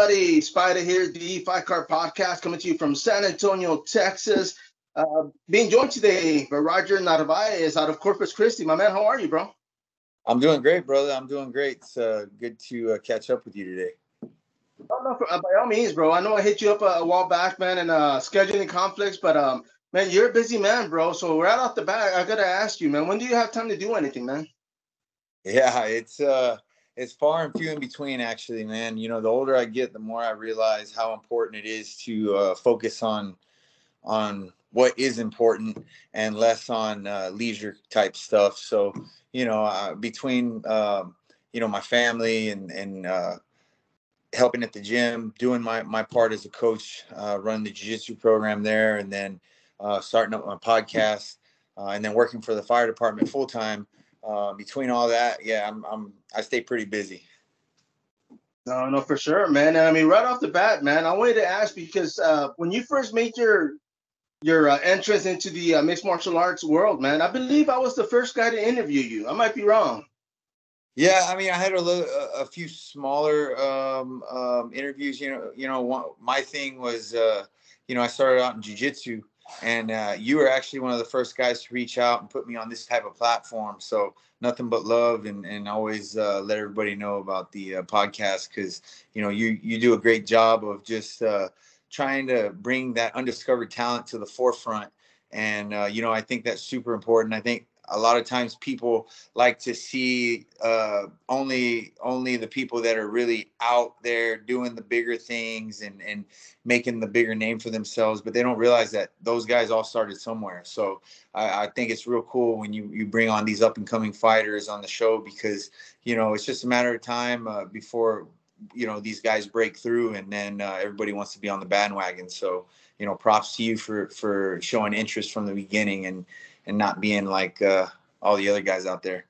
everybody. Spider here, the Fight Card Podcast, coming to you from San Antonio, Texas. Uh, being joined today by Roger Narvaez out of Corpus Christi. My man, how are you, bro? I'm doing great, brother. I'm doing great. It's uh, good to uh, catch up with you today. Oh, no, for, uh, by all means, bro. I know I hit you up a, a while back, man, and uh, scheduling conflicts, but um, man, you're a busy man, bro. So right off the bat, I gotta ask you, man, when do you have time to do anything, man? Yeah, it's uh, it's far and few in between, actually, man. You know, the older I get, the more I realize how important it is to uh, focus on on what is important and less on uh, leisure type stuff. So, you know, uh, between um, you know my family and and uh, helping at the gym, doing my my part as a coach, uh, running the jiu-jitsu program there, and then uh, starting up my podcast, and then working for the fire department full time. Uh, between all that, yeah, I'm I'm I stay pretty busy. No, no, for sure, man. And I mean, right off the bat, man, I wanted to ask because uh, when you first made your your uh, entrance into the uh, mixed martial arts world, man, I believe I was the first guy to interview you. I might be wrong. Yeah, I mean, I had a, little, a, a few smaller um, um, interviews. You know, you know, one, my thing was, uh, you know, I started out in jujitsu, and uh, you were actually one of the first guys to reach out and put me on this type of platform. So nothing but love, and and always uh, let everybody know about the uh, podcast because you know you you do a great job of just uh, trying to bring that undiscovered talent to the forefront. And uh, you know, I think that's super important. I think a lot of times people like to see uh, only only the people that are really out there doing the bigger things and and making the bigger name for themselves, but they don't realize that those guys all started somewhere. So I, I think it's real cool when you you bring on these up and coming fighters on the show because you know it's just a matter of time uh, before you know these guys break through and then uh, everybody wants to be on the bandwagon so you know props to you for for showing interest from the beginning and and not being like uh, all the other guys out there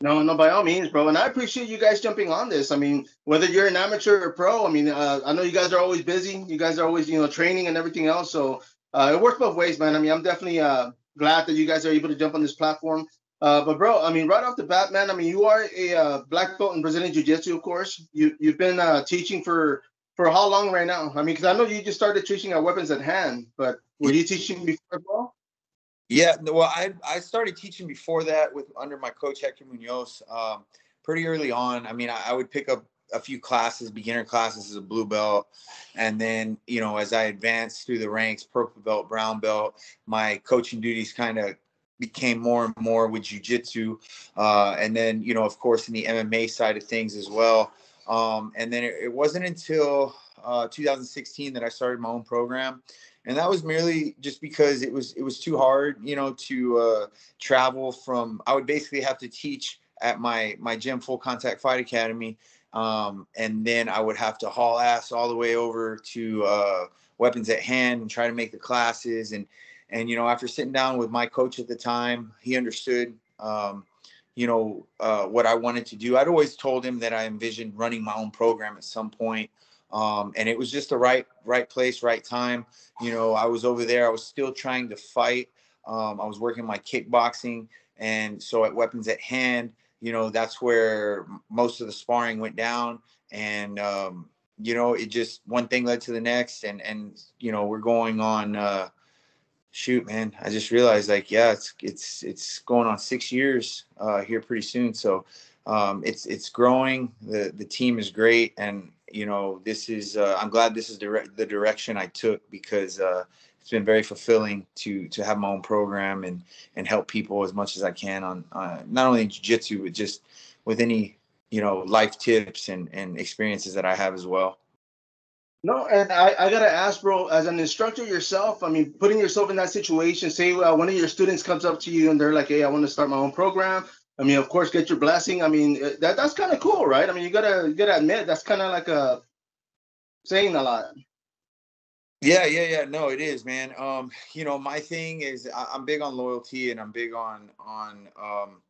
no no by all means bro and i appreciate you guys jumping on this i mean whether you're an amateur or pro i mean uh, i know you guys are always busy you guys are always you know training and everything else so uh, it works both ways man i mean i'm definitely uh, glad that you guys are able to jump on this platform uh, but bro, I mean, right off the bat, man, I mean, you are a uh, black belt in Brazilian Jiu-Jitsu, of course. You you've been uh, teaching for for how long right now? I mean, because I know you just started teaching at Weapons at Hand, but were you teaching before as well? Yeah, well, I I started teaching before that with under my coach Hector Munoz. Um, pretty early on. I mean, I, I would pick up a few classes, beginner classes as a blue belt. And then, you know, as I advanced through the ranks, purple belt, brown belt, my coaching duties kind of became more and more with jujitsu, uh, and then you know, of course, in the MMA side of things as well. Um, and then it, it wasn't until uh, 2016 that I started my own program, and that was merely just because it was it was too hard, you know, to uh, travel from. I would basically have to teach at my my gym, Full Contact Fight Academy, um, and then I would have to haul ass all the way over to uh, Weapons at Hand and try to make the classes and and you know, after sitting down with my coach at the time, he understood, um, you know, uh, what I wanted to do. I'd always told him that I envisioned running my own program at some point. Um, and it was just the right right place, right time. You know, I was over there. I was still trying to fight. Um, I was working my kickboxing, and so at Weapons at Hand, you know, that's where most of the sparring went down. And um, you know, it just one thing led to the next, and and you know, we're going on. Uh, shoot, man, I just realized like, yeah, it's it's it's going on six years uh, here pretty soon. So um, it's it's growing. the The team is great, and you know, this is uh, I'm glad this is dire- the direction I took because uh, it's been very fulfilling to to have my own program and and help people as much as I can on uh, not only in jiu-jitsu but just with any you know life tips and and experiences that I have as well. No, and I, I gotta ask, bro, as an instructor yourself, I mean, putting yourself in that situation, say uh, one of your students comes up to you and they're like, "Hey, I want to start my own program." I mean, of course, get your blessing. I mean, uh, that that's kind of cool, right? I mean, you gotta you gotta admit that's kind of like a saying a lot. Yeah, yeah, yeah. No, it is, man. Um, you know, my thing is I, I'm big on loyalty and I'm big on on um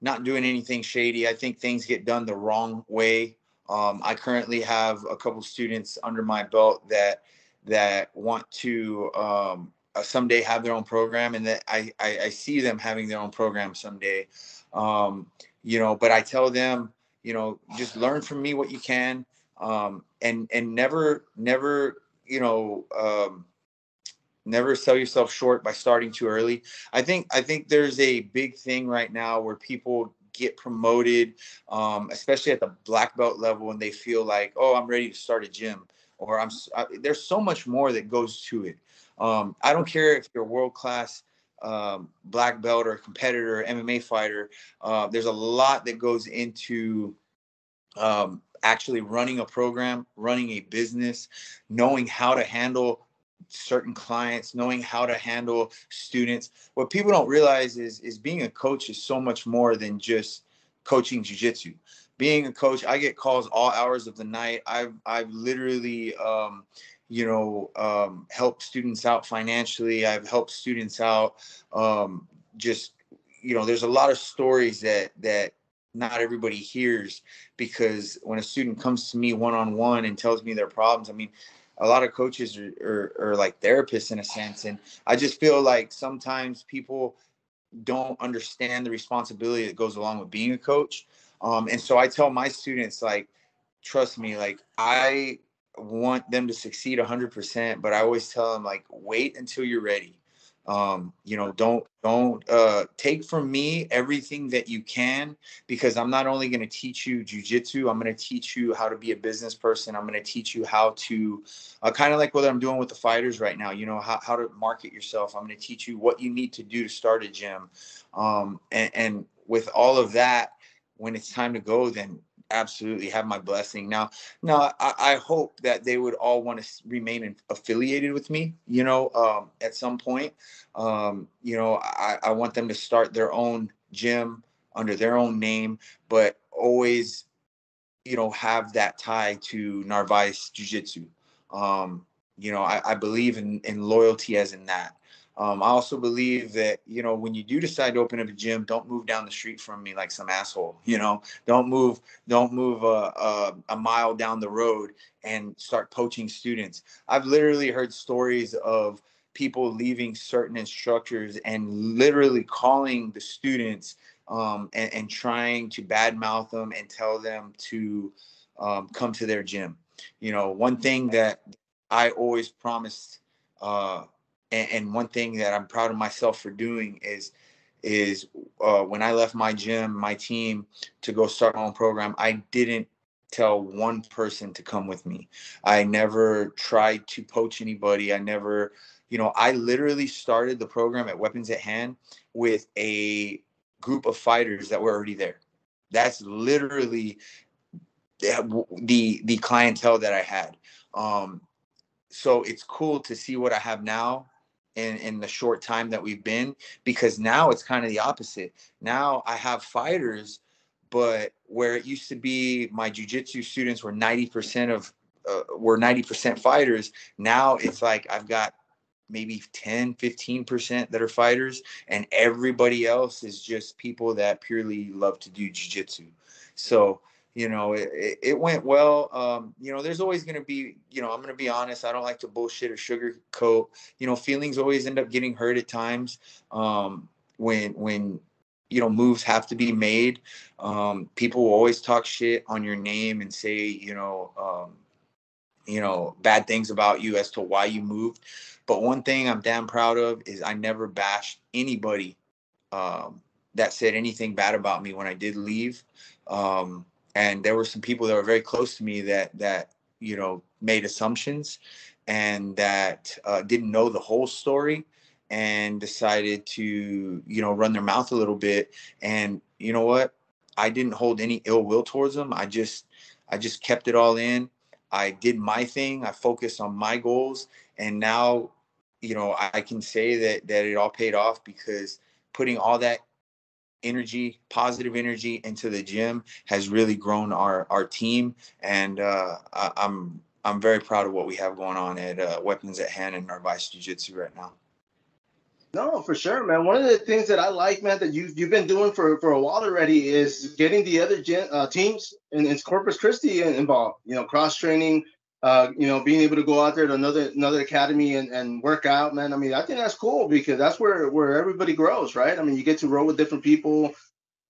not doing anything shady. I think things get done the wrong way um, I currently have a couple students under my belt that that want to um, uh, someday have their own program, and that I, I, I see them having their own program someday. Um, you know, but I tell them, you know, just learn from me what you can. Um, and and never never you know um, never sell yourself short by starting too early. I think I think there's a big thing right now where people get promoted, um, especially at the black belt level, when they feel like, oh, I'm ready to start a gym, or I'm. I, there's so much more that goes to it. Um, I don't care if you're world class um, black belt or competitor, or MMA fighter. Uh, there's a lot that goes into um, actually running a program, running a business, knowing how to handle certain clients, knowing how to handle students. What people don't realize is is being a coach is so much more than just coaching jujitsu. Being a coach, I get calls all hours of the night. I've I've literally um, you know um, helped students out financially. I've helped students out um, just you know there's a lot of stories that that not everybody hears because when a student comes to me one on one and tells me their problems, I mean, a lot of coaches are, are, are, like therapists in a sense. And I just feel like sometimes people don't understand the responsibility that goes along with being a coach. Um, and so I tell my students, like, trust me, like, I want them to succeed 100%, but I always tell them, like, wait until you're ready um, you know don't don't uh, take from me everything that you can because i'm not only going to teach you jujitsu i'm going to teach you how to be a business person i'm going to teach you how to uh, kind of like what i'm doing with the fighters right now you know how, how to market yourself i'm going to teach you what you need to do to start a gym um, and, and with all of that when it's time to go then absolutely have my blessing. Now, now I, I hope that they would all want to remain in, affiliated with me. You know, um, at some point, um, you know, I, I want them to start their own gym under their own name, but always, you know, have that tie to Narvaez Jiu Jitsu. Um, you know, I, I believe in in loyalty as in that. Um, I also believe that you know when you do decide to open up a gym, don't move down the street from me like some asshole. You know, don't move, don't move a, a, a mile down the road and start poaching students. I've literally heard stories of people leaving certain instructors and literally calling the students um, and, and, trying to badmouth them and tell them to um, come to their gym. You know, one thing that I always promised uh, and, and one thing that I'm proud of myself for doing is is uh, when I left my gym, my team to go start my own program, I didn't tell one person to come with me. I never tried to poach anybody. I never, you know, I literally started the program at Weapons at Hand with a group of fighters that were already there. That's literally the the, clientele that I had. Um, so it's cool to see what I have now in in the short time that we've been because now it's kind of the opposite. Now I have fighters, but where it used to be my jujitsu students were 90% of uh, were 90% fighters, now it's like I've got maybe 10 15% that are fighters and everybody else is just people that purely love to do jiu-jitsu so you know it, it went well. Um, you know there's always going to be you know i'm going to be honest i don't like to bullshit or sugarcoat. You know feelings always end up getting hurt at times um, when when you know moves have to be made. Um, people will always talk shit on your name and say you know um, you know bad things about you as to why you moved. But one thing i'm damn proud of is i never bashed anybody um, that said anything bad about me when i did leave. Um, and there were some people that were very close to me that that you know made assumptions and that uh, didn't know the whole story and decided to you know run their mouth a little bit. And you know what? I didn't hold any ill will towards them. I just i just kept it all in. I did my thing. I focused on my goals. And now you know i can say that that it all paid off because putting all that energy, positive energy into the gym has really grown our our team, and uh, I, I'm I'm very proud of what we have going on at uh, Weapons at Hand and Narvaez Jiu Jitsu right now. No, for sure, man. One of the things that I like, man, that you've you've been doing for, for a while already is getting the other gen, uh, teams in, in Corpus Christi involved. You know, cross training, uh, you know, being able to go out there to another another academy and, and work out, man. I mean, I think that's cool because that's where where everybody grows, right? I mean, you get to roll with different people.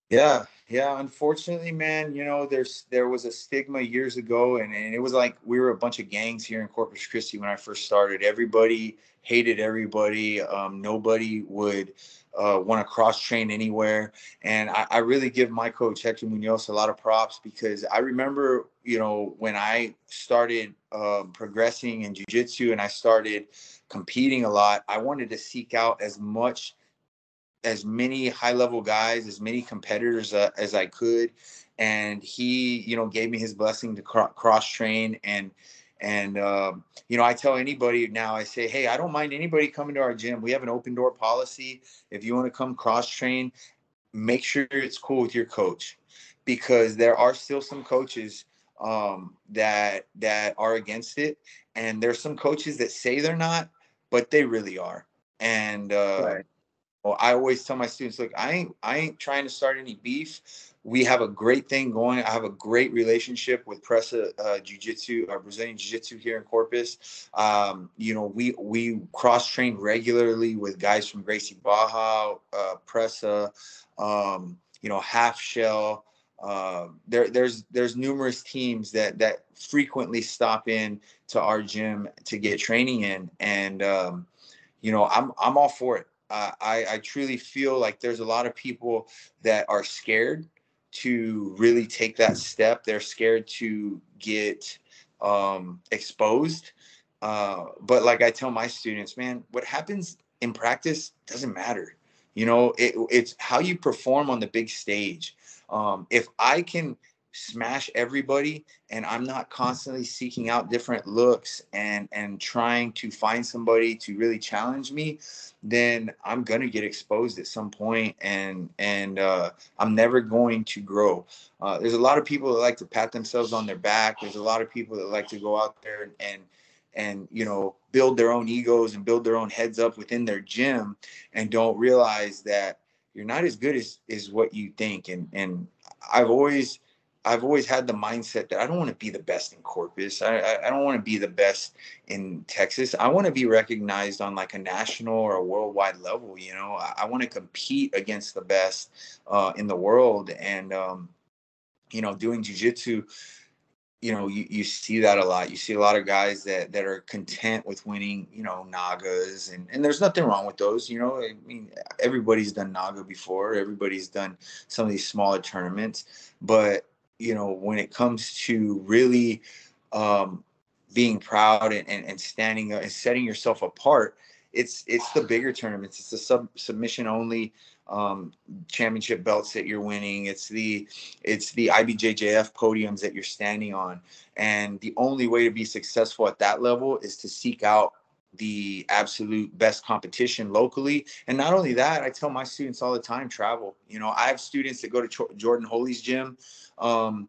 Yeah, Yeah, unfortunately, man, you know, there's there was a stigma years ago, and, and it was like we were a bunch of gangs here in Corpus Christi when I first started. Everybody hated everybody. Um, nobody would uh, want to cross train anywhere. And I, I, really give my coach Hector Munoz a lot of props because I remember, you know, when I started um, progressing in jiu-jitsu and I started competing a lot, I wanted to seek out as much as many high level guys, as many competitors uh, as I could. And he, you know, gave me his blessing to cr- cross train. And, and, um, you know, I tell anybody now, I say, hey, I don't mind anybody coming to our gym. We have an open door policy. If you want to come cross train, make sure it's cool with your coach because there are still some coaches um, that that are against it, and there's some coaches that say they're not, but they really are. And uh, right. I always tell my students, look, I ain't I ain't trying to start any beef. We have a great thing going. I have a great relationship with Pressa uh, Jiu Jitsu, our Brazilian Jiu Jitsu here in Corpus. Um, you know, we we cross train regularly with guys from Gracie Barra, uh, Pressa, um, you know, Half Shell. Uh, there, there's there's numerous teams that that frequently stop in to our gym to get training in, and um, you know, I'm I'm all for it. I, I truly feel like there's a lot of people that are scared to really take that step. They're scared to get um, exposed. Uh, but like I tell my students, man, what happens in practice doesn't matter. You know, it, it's how you perform on the big stage. Um, if I can smash everybody and i'm not constantly seeking out different looks and and trying to find somebody to really challenge me then i'm going to get exposed at some point and and uh, i'm never going to grow. Uh, there's a lot of people that like to pat themselves on their back. There's a lot of people that like to go out there and, and and you know build their own egos and build their own heads up within their gym and don't realize that you're not as good as is what you think. And and i've always I've always had the mindset that I don't want to be the best in Corpus. I, I, I don't want to be the best in Texas. I want to be recognized on like a national or a worldwide level. You know, I, I want to compete against the best uh, in the world. And, um, you know, doing jujitsu, you know, you, you see that a lot. You see a lot of guys that, that are content with winning, you know, Nagas and, and there's nothing wrong with those, you know, I mean, everybody's done Naga before. Everybody's done some of these smaller tournaments, but you know, when it comes to really um, being proud and, and, and standing and setting yourself apart, it's it's the bigger tournaments. It's the sub submission only um, championship belts that you're winning. It's the it's the IBJJF podiums that you're standing on. And the only way to be successful at that level is to seek out the absolute best competition locally. And not only that, I tell my students all the time, travel. You know, I have students that go to Jordan Holy's gym um,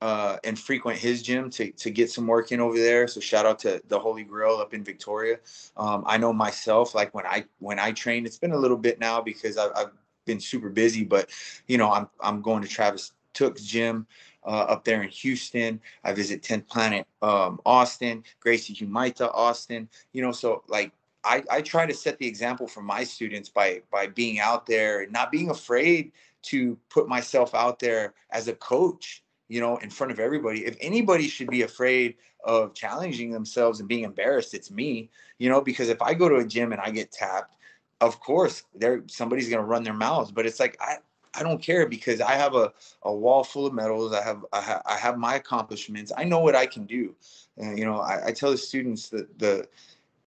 uh, and frequent his gym to, to get some work in over there. So shout out to the Holy Grail up in Victoria. Um, I know myself, like when I when I train, it's been a little bit now because I've, I've been super busy, but you know, I'm I'm going to Travis Tooke's gym uh, up there in Houston. I visit 10th Planet um, Austin, Gracie Humaita Austin. You know, so like I, I try to set the example for my students by by being out there and not being afraid to put myself out there as a coach. You know, in front of everybody. If anybody should be afraid of challenging themselves and being embarrassed, it's me. You know, because if I go to a gym and I get tapped, of course, there somebody's gonna run their mouths. But it's like I I don't care because I have a, a wall full of medals. I have, I have I have my accomplishments. I know what I can do. And you know, I, I tell the students that the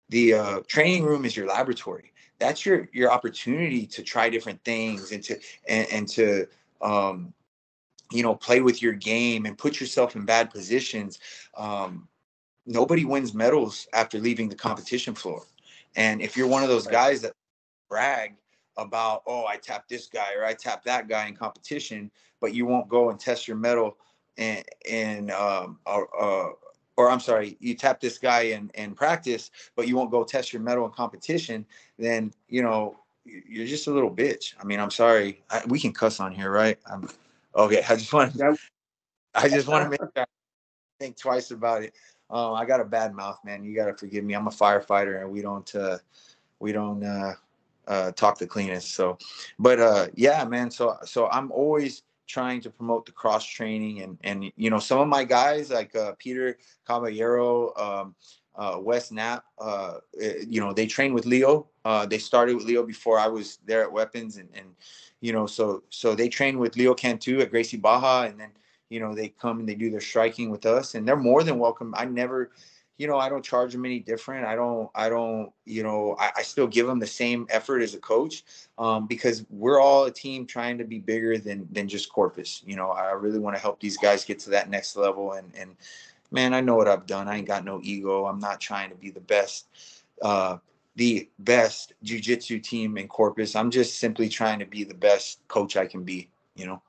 the uh, training room is your laboratory. That's your your opportunity to try different things and to and, and to um, you know play with your game and put yourself in bad positions. Um, nobody wins medals after leaving the competition floor. And if you're one of those guys that brag about oh I tapped this guy or I tapped that guy in competition, but you won't go and test your mettle and and um, uh, uh, or I'm sorry, you tap this guy in in practice, but you won't go test your mettle in competition, then you know you're just a little bitch. I mean, I'm sorry, I, we can cuss on here, right? I'm, okay, I just want to, I just want to make sure I think twice about it. Um, I got a bad mouth, man. You got to forgive me. I'm a firefighter, and we don't, uh, we don't, uh, uh, talk the cleanest. So, but uh, yeah, man. So so I'm always trying to promote the cross training and and you know some of my guys like uh, Peter Caballero, um, uh, Wes Knapp, uh, eh, you know they train with Leo. Uh, they started with Leo before I was there at Weapons, and and you know so so they train with Leo Cantu at Gracie Barra, and then you know they come and they do their striking with us, and they're more than welcome. I never you know, I don't charge them any different. I don't, I don't, you know, I, I still give them the same effort as a coach um, because we're all a team trying to be bigger than than just Corpus. You know, I really want to help these guys get to that next level. And and man, I know what I've done. I ain't got no ego. I'm not trying to be the best, uh, the best jujitsu team in Corpus. I'm just simply trying to be the best coach I can be. You know.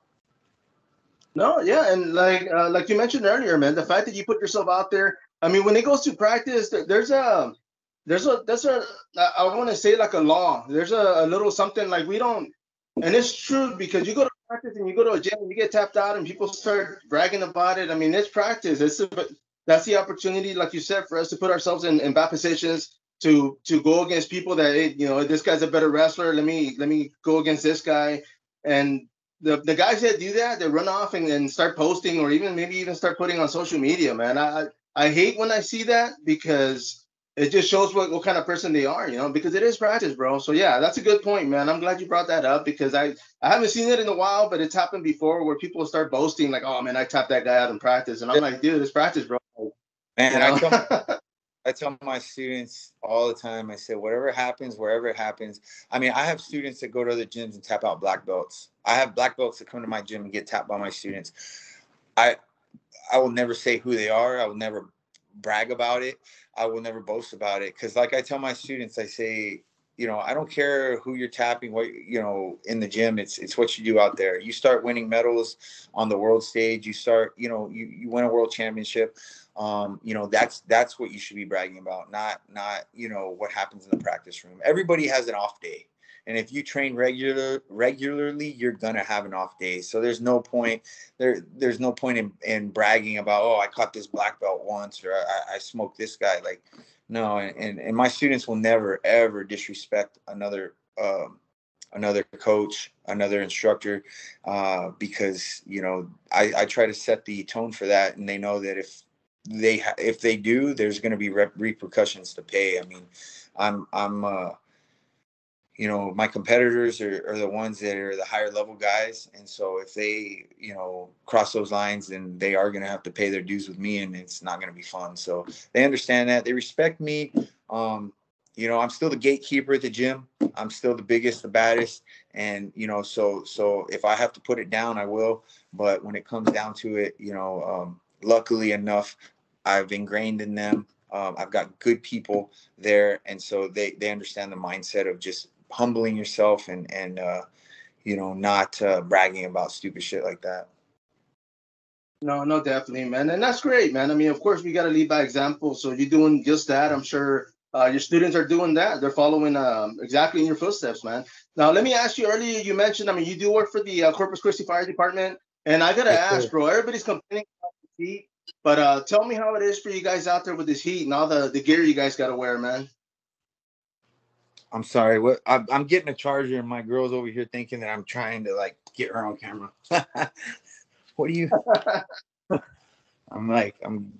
No, yeah, and like uh, like you mentioned earlier, man, the fact that you put yourself out there I mean, when it goes to practice, there's a there's a there's a I want to say like a law. There's a, a, little something like we don't, and it's true because you go to practice and you go to a gym and you get tapped out and people start bragging about it. I mean, it's practice. It's a, that's the opportunity, like you said, for us to put ourselves in, in bad positions to to go against people that hey, you know this guy's a better wrestler. Let me let me go against this guy. And the, the guys that do that, they run off and, and start posting or even maybe even start putting on social media, man. I I hate when I see that because it just shows what, what kind of person they are, you know, because it is practice, bro. So yeah, that's a good point, man. I'm glad you brought that up because I, I haven't seen it in a while, but it's happened before where people start boasting like, oh man, I tapped that guy out in practice. And I'm like, dude, it's practice, bro. Man, you know? I, tell, I tell my students all the time, I say, whatever happens, wherever it happens. I mean, I have students that go to other gyms and tap out black belts. I have black belts that come to my gym and get tapped by my students. I I will never say who they are. I will never brag about it. I will never boast about it because, like I tell my students, I say, you know, I don't care who you're tapping, what you know, in the gym. It's it's what you do out there. You start winning medals on the world stage. You start, you know, you, you win a world championship. Um, you know, that's that's what you should be bragging about, not not you know what happens in the practice room. Everybody has an off day. And if you train regular regularly, you're gonna have an off day. So there's no point there. There's no point in, in bragging about oh I caught this black belt once or I, I smoked this guy. Like no, and, and and my students will never ever disrespect another um, another coach, another instructor, uh, because you know I, I try to set the tone for that, and they know that if they if they do, there's going to be rep- repercussions to pay. I mean, I'm I'm uh, you know my competitors are, are the ones that are the higher level guys. And so if they you know cross those lines then they are going to have to pay their dues with me and it's not going to be fun. So they understand that. They respect me. Um you know i'm still the gatekeeper at the gym. I'm still the biggest the baddest. And you know so so if i have to put it down i will. But when it comes down to it you know um luckily enough i've ingrained in them. Um, I've got good people there, and so they they understand the mindset of just humbling yourself and and uh, you know not uh, bragging about stupid shit like that. No, no, definitely, man, and that's great, man. I mean, of course, we got to lead by example. So you're doing just that. I'm sure uh, your students are doing that. They're following um, exactly in your footsteps, man. Now, let me ask you. Earlier, you mentioned. I mean, you do work for the uh, Corpus Christi Fire Department, and I gotta yes, ask, sir. bro. Everybody's complaining about the heat, but uh, tell me how it is for you guys out there with this heat and all the the gear you guys got to wear, man. I'm sorry. What I'm, I'm, getting a charger, and my girl's over here thinking that I'm trying to like get her on camera. what do you? I'm like, I'm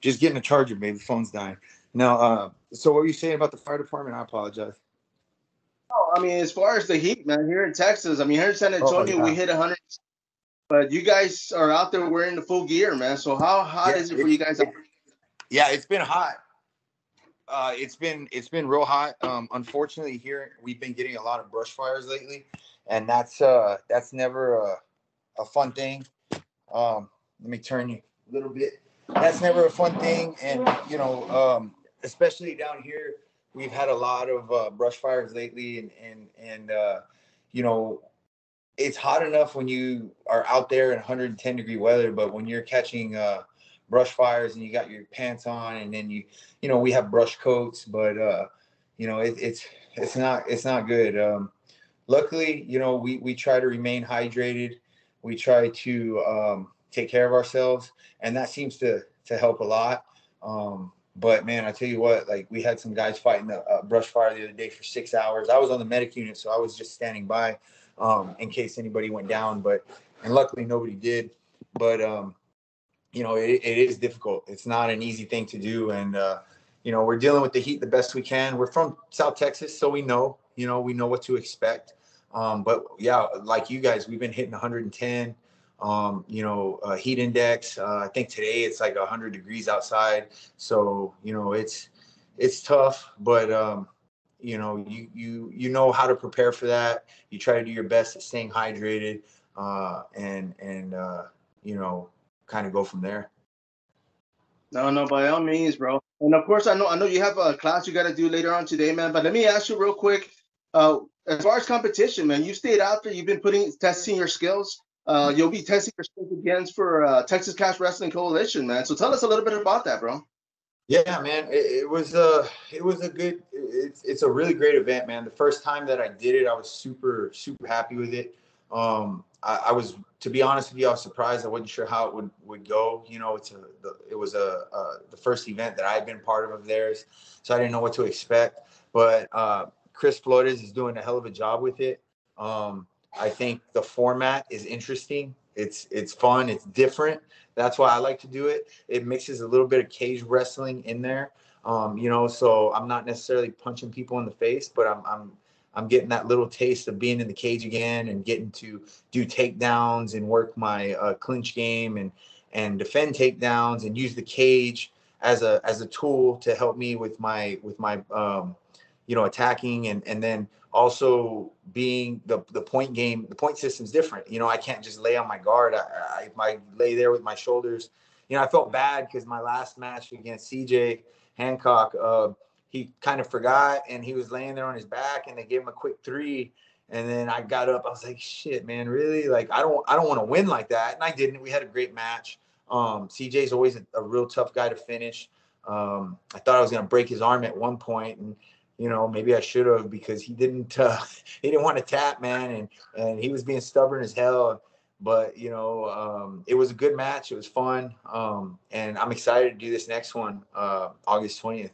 just getting a charger, baby. The phone's dying. No. Uh, so what were you saying about the fire department? I apologize. Oh, I mean, as far as the heat, man, here in Texas, I mean, here in San oh, Antonio, oh, yeah. we hit 100. But you guys are out there wearing the full gear, man. So how hot yeah, is it for you guys? Yeah, it's been hot. Uh, it's been it's been real hot. Um, unfortunately, here we've been getting a lot of brush fires lately, and that's uh that's never a, a fun thing. Um, let me turn you a little bit. That's never a fun thing, and you know, um, especially down here, we've had a lot of uh, brush fires lately, and and and uh, you know, it's hot enough when you are out there in 110 degree weather, but when you're catching uh, brush fires and you got your pants on and then you you know we have brush coats but uh you know it, it's it's not it's not good. Um luckily you know we we try to remain hydrated. We try to um take care of ourselves and that seems to to help a lot. Um but man i tell you what like we had some guys fighting a brush fire the other day for six hours. I was on the medic unit so i was just standing by um in case anybody went down but and luckily nobody did. But um, you know, it, it is difficult. It's not an easy thing to do, and uh, you know, we're dealing with the heat the best we can. We're from South Texas, so we know, you know, we know what to expect. Um, but yeah, like you guys, we've been hitting 110. Um, you know, uh, heat index. Uh, I think today it's like 100 degrees outside, so you know it's it's tough. But um, you know, you you you know how to prepare for that. You try to do your best at staying hydrated, uh, and and uh, you know, kind of go from there. No, no, by all means, bro. And of course, I know I know you have a class you got to do later on today, man. But let me ask you real quick. Uh, as far as competition, man, you stayed out there. You've been putting testing your skills. Uh, you'll be testing your skills against for uh, Texas Catch Wrestling Coalition, man. So tell us a little bit about that, bro. Yeah, man, it, it was a uh, it was a good. It's it's a really great event, man. The first time that I did it, I was super super happy with it. Um, I, I, was, to be honest with you, I was surprised. I wasn't sure how it would, would go. You know, it's a, the, it was a, a, the first event that I've been part of of theirs, so I didn't know what to expect. But uh, Chris Flores is doing a hell of a job with it. Um, I think the format is interesting. It's it's fun. It's different. That's why I like to do it. It mixes a little bit of cage wrestling in there. Um, you know, so I'm not necessarily punching people in the face, but I'm I'm I'm getting that little taste of being in the cage again and getting to do takedowns and work my uh, clinch game and and defend takedowns and use the cage as a as a tool to help me with my with my um, you know attacking and and then also being the the point game the point system's different. You know i can't just lay on my guard. I, I, I lay there with my shoulders you know i felt bad because my last match against cj hancock uh, he kind of forgot and he was laying there on his back and they gave him a quick three and then I got up. I was like, "Shit, man, really? Like, I don't, I don't want to win like that." And I didn't. We had a great match. Um, CJ's always a, a, real tough guy to finish. Um, I thought I was gonna break his arm at one point, and you know, maybe I should have because he didn't, uh, he didn't want to tap, man, and and he was being stubborn as hell. But you know, um, it was a good match. It was fun, um, and I'm excited to do this next one, uh, August twentieth.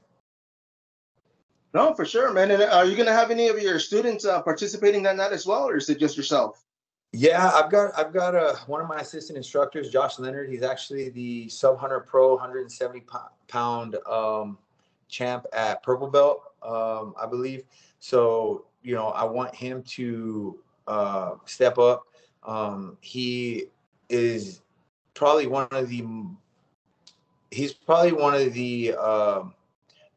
No, for sure, man. And are you going to have any of your students uh, participating in that as well, or is it just yourself? Yeah, I've got I've got a uh, one of my assistant instructors, Josh Leonard. He's actually the sub hunter pro 170 pound um, champ at Purple Belt, um, I believe. So you know, I want him to uh, step up. Um, he is probably one of the he's probably one of the uh,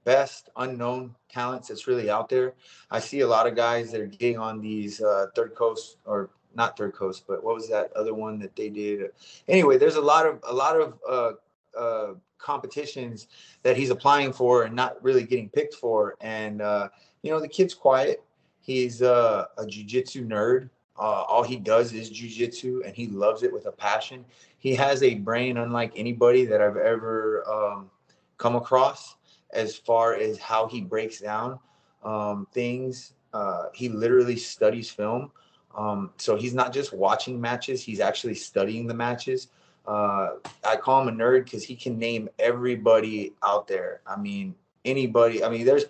best unknown talents that's really out there. I see a lot of guys that are getting on these uh, third coast or not third coast, but what was that other one that they did? Anyway, there's a lot of a lot of uh, uh, competitions that he's applying for and not really getting picked for. And uh, you know, the kid's quiet. He's uh, a jujitsu nerd. Uh, all he does is jujitsu, and he loves it with a passion. He has a brain unlike anybody that I've ever um, come across as far as how he breaks down um, things. Uh, he literally studies film. Um, so he's not just watching matches, he's actually studying the matches. Uh, I call him a nerd because he can name everybody out there. I mean, anybody. I mean, there's,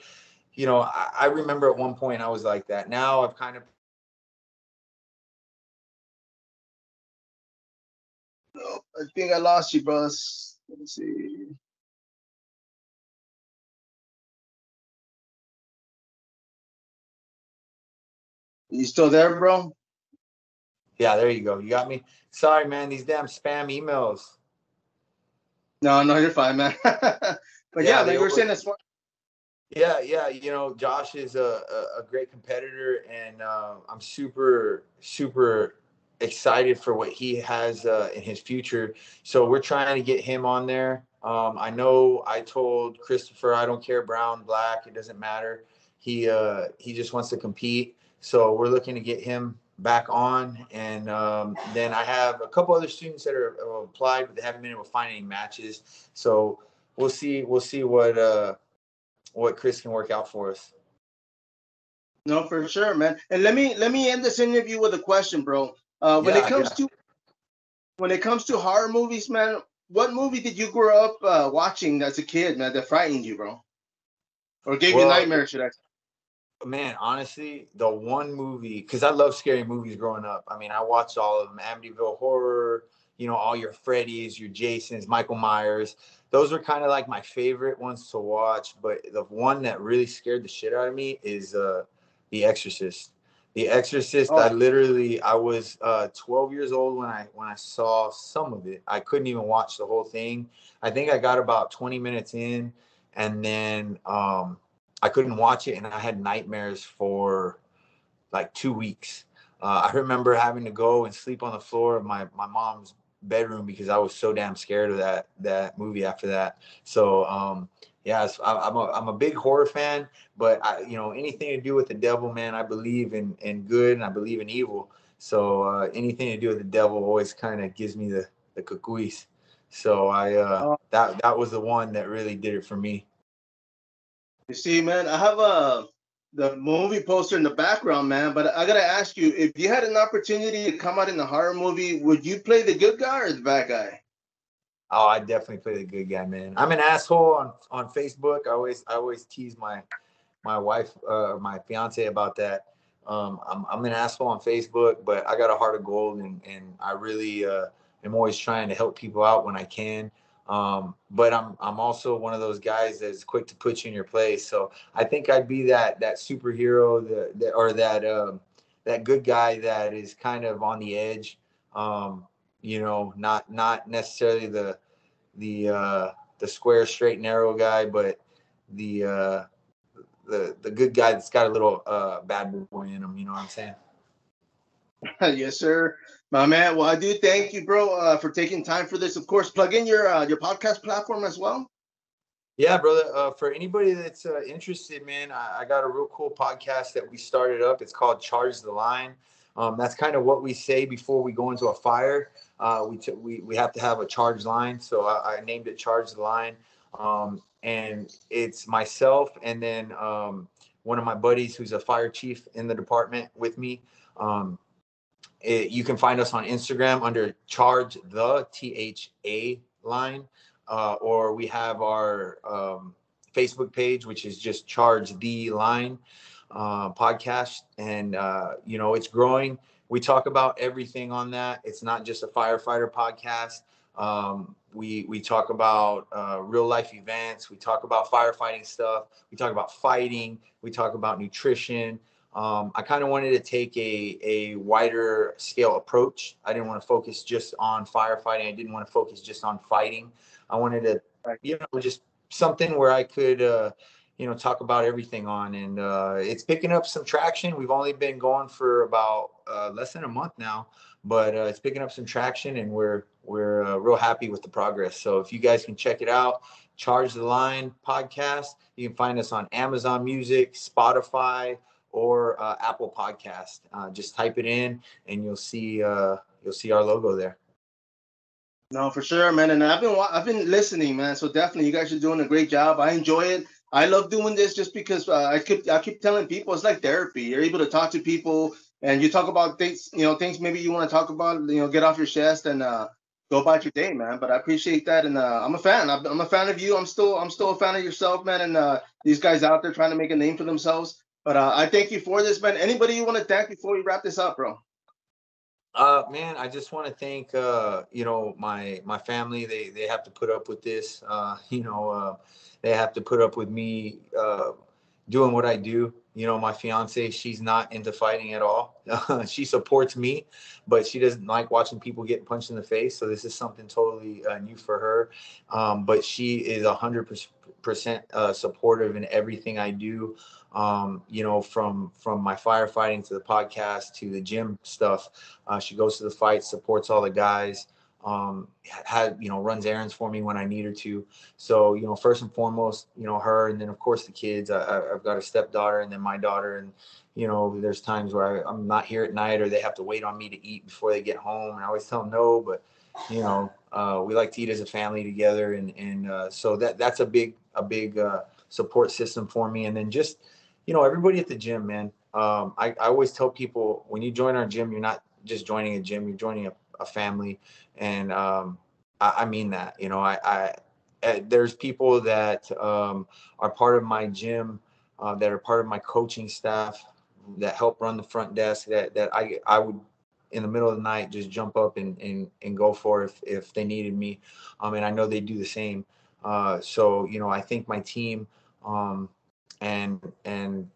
you know, I, I remember at one point I was like that. Now I've kind of I think I lost you, bros. Let me see. You still there, bro? Yeah, there you go. You got me. Sorry, man. These damn spam emails. No, no, you're fine, man. but yeah, yeah they were saying this. one. Yeah, yeah. You know, Josh is a, a, a great competitor, and uh, I'm super, super excited for what he has uh, in his future. So we're trying to get him on there. Um, I know I told Christopher I don't care brown, black, it doesn't matter. He uh, he just wants to compete. So we're looking to get him back on. And um, then I have a couple other students that are uh, applied, but they haven't been able to find any matches. So we'll see. We'll see what uh, what Chris can work out for us. No, for sure, man. And let me let me end this interview with a question, bro. Uh, when yeah, it comes yeah. to when it comes to horror movies, man, what movie did you grow up uh, watching as a kid, man, that frightened you, bro, or gave well, you nightmares? Should I? Man, honestly, the one movie because I love scary movies growing up. I mean, I watched all of them: Amityville Horror, you know, all your Freddy's, your Jasons, Michael Myers. Those are kind of like my favorite ones to watch. But the one that really scared the shit out of me is uh, The Exorcist. The Exorcist. Oh. I literally, I was uh, 12 years old when I when I saw some of it. I couldn't even watch the whole thing. I think I got about 20 minutes in, and then um, I couldn't watch it, and I had nightmares for like two weeks. Uh, I remember having to go and sleep on the floor of my my mom's bedroom because I was so damn scared of that that movie after that. So um, yeah, I'm a I'm a big horror fan, but I you know anything to do with the devil, man, I believe in in good and I believe in evil. So uh, anything to do with the devil always kind of gives me the the cucuis. So I uh, oh. that that was the one that really did it for me. You see, man, I have a the movie poster in the background, man. But I gotta ask you, if you had an opportunity to come out in a horror movie, would you play the good guy or the bad guy? Oh, I definitely play the good guy, man. I'm an asshole on on Facebook. I always I always tease my my wife uh my fiance about that. Um, I'm I'm an asshole on Facebook, but I got a heart of gold, and and I really uh, am always trying to help people out when I can. Um, but I'm I'm also one of those guys that's quick to put you in your place. So I think I'd be that that superhero, that, the or that um, that good guy that is kind of on the edge. Um, you know, not not necessarily the the uh, the square, straight, narrow guy, but the uh, the the good guy that's got a little uh, bad boy in him. You know what I'm saying? yes, sir. My man, well, I do thank you, bro, uh, for taking time for this. Of course, plug in your uh, your podcast platform as well. Yeah, brother. Uh, for anybody that's uh, interested, man, I, I, got a real cool podcast that we started up. It's called Charge the Line. Um, that's kind of what we say before we go into a fire. Uh, we, t- we we have to have a charge line, so I, I named it Charge the Line. Um, and it's myself and then um, one of my buddies who's a fire chief in the department with me. Um, it, you can find us on Instagram under Charge the T H A line, uh, or we have our um, Facebook page, which is just Charge the Line uh, podcast, and uh, you know it's growing. We talk about everything on that. It's not just a firefighter podcast. Um, we we talk about uh, real life events. We talk about firefighting stuff. We talk about fighting. We talk about nutrition. Um, I kind of wanted to take a, a wider scale approach. I didn't want to focus just on firefighting. I didn't want to focus just on fighting. I wanted to, you know, just something where I could, uh, you know, talk about everything on. And uh, it's picking up some traction. We've only been going for about uh, less than a month now, but uh, it's picking up some traction, and we're we're uh, real happy with the progress. So if you guys can check it out, Charge the Line podcast. You can find us on Amazon Music, Spotify or uh, Apple Podcast. Uh, just type it in, and you'll see uh, you'll see our logo there. No, for sure, man. And I've been I've been listening, man. So definitely, you guys are doing a great job. I enjoy it. I love doing this just because uh, I keep I keep telling people it's like therapy. You're able to talk to people, and you talk about things, you know, things maybe you want to talk about, you know, get off your chest and uh, go about your day, man. But I appreciate that, and uh, I'm a fan. I'm a fan of you. I'm still I'm still a fan of yourself, man. And uh, these guys out there trying to make a name for themselves. But uh, I thank you for this, man. Anybody you want to thank before we wrap this up, bro? Uh, man, I just want to thank uh, you know my my family. They they have to put up with this. Uh, you know, uh, they have to put up with me uh, doing what I do. You know, my fiance, she's not into fighting at all. she supports me, but she doesn't like watching people get punched in the face. So this is something totally uh, new for her. Um, but she is a hundred percent uh, supportive in everything I do um, you know, from from my firefighting to the podcast to the gym stuff. Uh, she goes to the fight, supports all the guys. Um, had you know runs errands for me when I need her to. So you know, first and foremost, you know her, and then of course the kids. I, have got a stepdaughter and then my daughter, and you know, there's times where I, I'm not here at night or they have to wait on me to eat before they get home, and I always tell them no, but you know, uh, we like to eat as a family together, and and uh, so that that's a big a big uh, support system for me, and then just you know, everybody at the gym, man. Um, I, I always tell people when you join our gym, you're not just joining a gym, you're joining a, a family. And um, I, I, mean that, you know, I, I, eh, there's people that um, are part of my gym uh, that are part of my coaching staff that help run the front desk that that I I would in the middle of the night just jump up and and, and go for if if they needed me. Um, and I know they do the same. Uh, so you know I think my team um, and and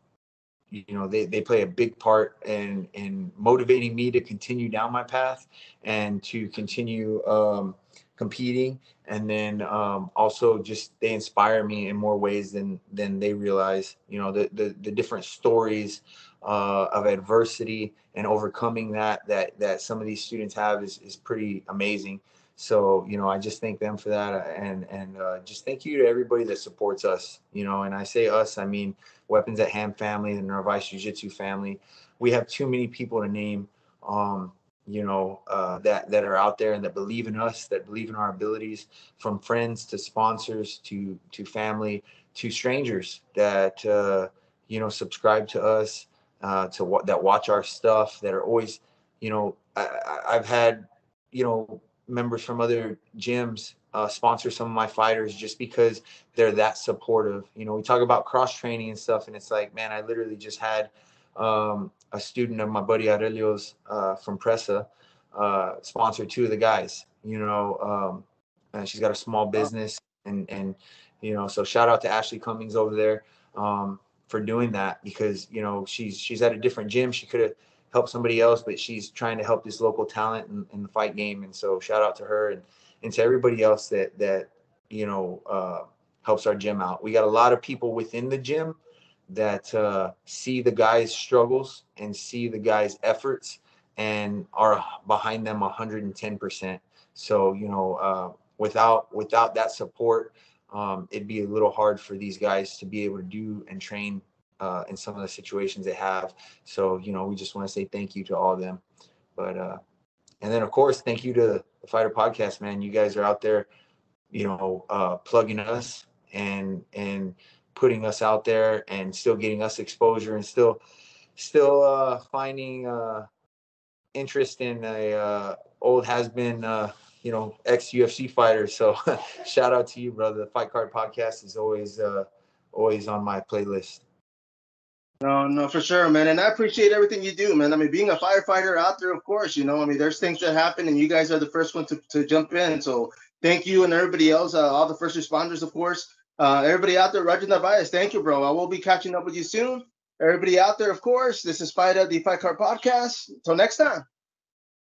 you know they, they play a big part in in motivating me to continue down my path and to continue um, competing. And then um, also just they inspire me in more ways than than they realize. You know the the, the different stories uh, of adversity and overcoming that that that some of these students have is, is pretty amazing so you know i just thank them for that uh, and and uh, just thank you to everybody that supports us you know and i say us i mean weapons at hand family the Narvaez jiu-jitsu family. We have too many people to name um, you know uh, that that are out there and that believe in us that believe in our abilities from friends to sponsors to to family to strangers that uh, you know subscribe to us uh, to what that watch our stuff that are always you know I, i've had you know members from other gyms uh, sponsor some of my fighters just because they're that supportive. You know, we talk about cross training and stuff, and it's like, man, I literally just had um, a student of my buddy Aurelio's uh, from Pressa uh, sponsor two of the guys. You know, um, and she's got a small business, and and you know, so shout out to Ashley Cummings over there um, for doing that because you know she's she's at a different gym. She could have helped somebody else, but she's trying to help this local talent in, in the fight game, and so shout out to her and and to everybody else that that you know uh, helps our gym out. We got a lot of people within the gym that uh, see the guys' struggles and see the guys' efforts and are behind them 110%. So you know, uh, without without that support, um, it'd be a little hard for these guys to be able to do and train uh, in some of the situations they have. So you know, we just want to say thank you to all of them. But uh, and then of course, thank you to the Fight Card Podcast, man. You guys are out there, you know, uh, plugging us and and putting us out there and still getting us exposure and still still uh, finding uh, interest in a uh, old has been uh, you know ex UFC fighter. So shout out to you, brother. The Fight Card Podcast is always uh, always on my playlist. No, no, for sure, man. And I appreciate everything you do, man. I mean, being a firefighter out there, of course, you know, I mean, there's things that happen and you guys are the first one to, to jump in. So thank you and everybody else, uh, all the first responders, of course. Uh, everybody out there, Roger Narvaez, thank you, bro. I will be catching up with you soon. Everybody out there, of course, this is Fight the Fight Card Podcast. Until next time.